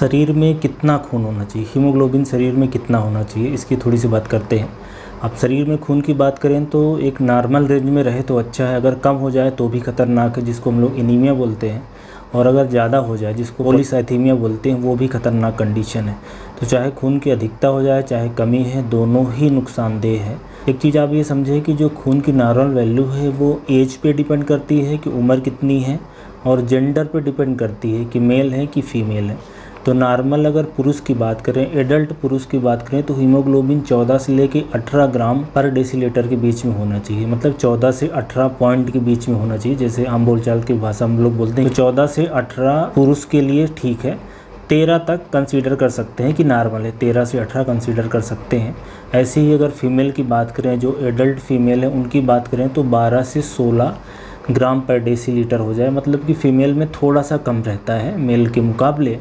शरीर में कितना खून होना चाहिए? हीमोग्लोबिन शरीर में कितना होना चाहिए? इसकी थोड़ी सी बात करते हैं। आप शरीर में खून की बात करें तो एक नॉर्मल रेंज में रहे तो अच्छा है। अगर कम हो जाए तो भी खतरनाक है जिसको हम लोग एनीमिया बोलते हैं। और अगर ज़्यादा हो जाए जिसको पोलिसाइथीमिया बोलते हैं वो भी खतरनाक कंडीशन है। तो चाहे खून की अधिकता हो जाए चाहे कमी है दोनों ही नुकसानदेह है। एक चीज़ आप ये समझें कि जो खून की नॉर्मल वैल्यू है वो एज पे डिपेंड करती है कि उम्र कितनी है और जेंडर पे डिपेंड करती है कि मेल है कि फीमेल है। तो नॉर्मल अगर पुरुष की बात करें एडल्ट पुरुष की बात करें तो हीमोग्लोबिन 14 से लेके 18 ग्राम पर डेसीलीटर के बीच में होना चाहिए। मतलब 14 से 18 पॉइंट के बीच में होना चाहिए, जैसे आम बोलचाल की भाषा हम लोग बोलते हैं तो 14 से 18 पुरुष के लिए ठीक है। तेरह तक कंसीडर कर सकते हैं कि नॉर्मल है। तेरह से अठारह कंसीडर कर सकते हैं। ऐसे ही अगर फीमेल की बात करें, जो एडल्ट फीमेल है, उनकी बात करें तो बारह से सोलह ग्राम पर डेसी हो जाए। मतलब कि फ़ीमेल में थोड़ा सा कम रहता है मेल के मुकाबले।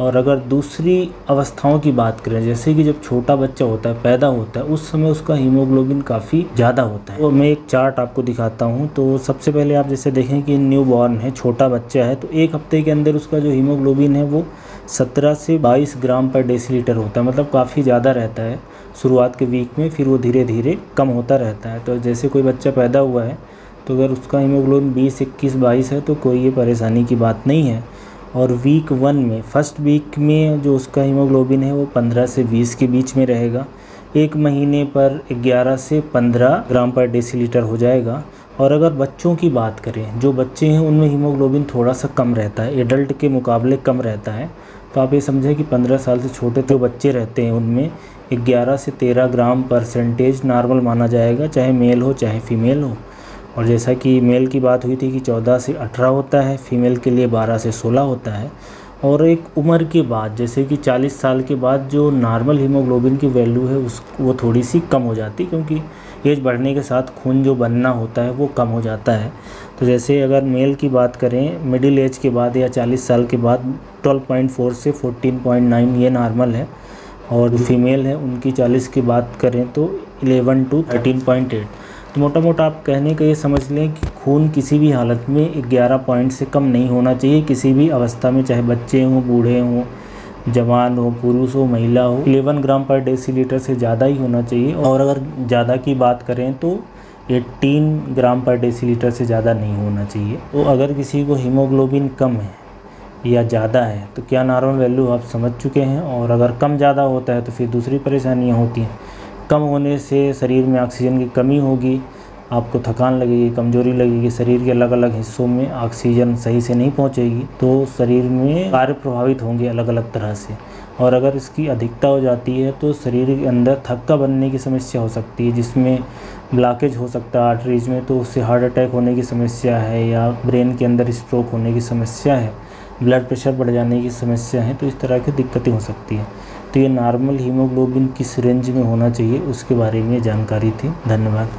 और अगर दूसरी अवस्थाओं की बात करें, जैसे कि जब छोटा बच्चा होता है, पैदा होता है, उस समय उसका हीमोग्लोबिन काफ़ी ज़्यादा होता है। तो मैं एक चार्ट आपको दिखाता हूँ। तो सबसे पहले आप जैसे देखें कि न्यू बॉर्न है, छोटा बच्चा है तो एक हफ़्ते के अंदर उसका जो हीमोग्लोबिन है, वो 17 से 22 ग्राम पर डेसीलीटर होता है। मतलब काफ़ी ज़्यादा रहता है। शुरुआत के वीक में फिर वो धीरे धीरे कम होता रहता है। तो जैसे कोई बच्चा पैदा हुआ है तो अगर उसका हीमोग्लोबिन बीस, इक्कीस, बाईस है तो कोई ये परेशानी की बात नहीं है। और वीक वन में फ़र्स्ट वीक में जो उसका हीमोग्लोबिन है वो पंद्रह से बीस के बीच में रहेगा। एक महीने पर ग्यारह से पंद्रह ग्राम पर डेसीलीटर हो जाएगा। और अगर बच्चों की बात करें, जो बच्चे हैं उनमें हीमोग्लोबिन थोड़ा सा कम रहता है एडल्ट के मुकाबले कम रहता है। तो आप ये समझें कि 15 साल से छोटे जो बच्चे रहते हैं उनमें 11 से 13 ग्राम परसेंटेज नॉर्मल माना जाएगा, चाहे मेल हो, चाहे फीमेल हो। और जैसा कि मेल की बात हुई थी कि 14 से 18 होता है फीमेल के लिए 12 से 16 होता है। और एक उम्र के बाद, जैसे कि 40 साल के बाद जो नॉर्मल हीमोग्लोबिन की वैल्यू है, उस, वो थोड़ी सी कम हो जाती क्योंकि एज बढ़ने के साथ खून जो बनना होता है, वो कम हो जाता है। तो जैसे अगर मेल की बात करें मिडिल एज के बाद या 40 साल के बाद 12.4 से 14.9 ये नॉर्मल है। और फीमेल है, उनकी 40 की बात करें तो 11 टू 13.8 तो मोटा मोटा आप कहने का ये समझ लें कि खून किसी भी हालत में 11 पॉइंट से कम नहीं होना चाहिए। किसी भी अवस्था में, चाहे बच्चे हों, बूढ़े हों, जवान हो, पुरुष हो, महिला हो 11 ग्राम पर डेसीलीटर से ज़्यादा ही होना चाहिए। और अगर ज़्यादा की बात करें तो 18 ग्राम पर डेसीलीटर से ज़्यादा नहीं होना चाहिए। तो अगर किसी को हीमोग्लोबिन कम है या ज़्यादा है तो क्या नॉर्मल वैल्यू आप समझ चुके हैं? और अगर कम ज़्यादा होता है तो फिर दूसरी परेशानियाँ होती हैं। कम होने से शरीर में ऑक्सीजन की कमी होगी, आपको थकान लगेगी, कमज़ोरी लगेगी, शरीर के अलग अलग हिस्सों में ऑक्सीजन सही से नहीं पहुंचेगी तो शरीर में कार्य प्रभावित होंगे अलग अलग तरह से। और अगर इसकी अधिकता हो जाती है तो शरीर के अंदर थक्का बनने की समस्या हो सकती है, जिसमें ब्लॉकेज हो सकता है आर्टरीज में तो उससे हार्ट अटैक होने की समस्या है या ब्रेन के अंदर स्ट्रोक होने की समस्या है, ब्लड प्रेशर बढ़ जाने की समस्या है तो इस तरह की दिक्कतें हो सकती हैं। तो ये नॉर्मल हीमोग्लोबिन किस रेंज में होना चाहिए, उसके बारे में जानकारी थी। धन्यवाद।